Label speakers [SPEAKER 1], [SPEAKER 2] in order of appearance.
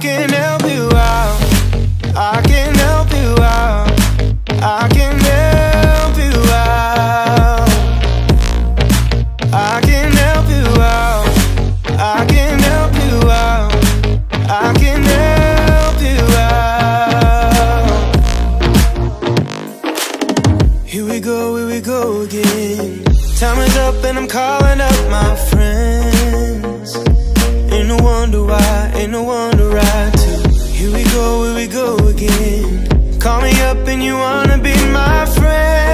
[SPEAKER 1] Can help you out. I can help you out. I can help you out. I can help you out. I can help you out. I can help you out. Here we go, here we go again. Time is up and I'm calling up my friends. Ain't no wonder why, ain't no wonder and you wanna be my friend.